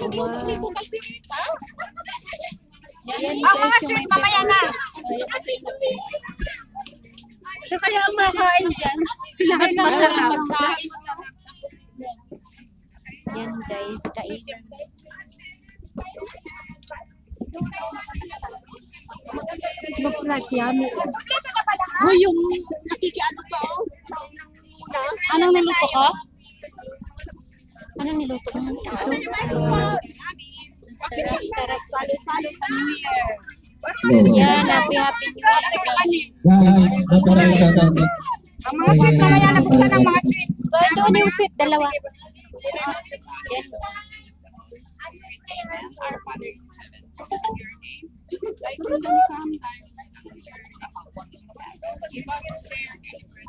Wow. Guys, mga may mamaya na. So, kaya ang makain dyan, lahat masarap. Yan guys, kainan. Looks like yummy. Kompleto na ba lahat? Uy, yung nakikiano pa oh. Anong niluto ko? Anong niluto ko? Ito. Sarap, sarap. Salo-salo sa New Year. Yan, happy, happy New Year. Ang mga sweet, na buksan ang mga sweet. Doon, yung sweet, dalawa. Yan. Our Father in heaven, your name. Thy kingdom come, thy will be done. Give us this day our daily bread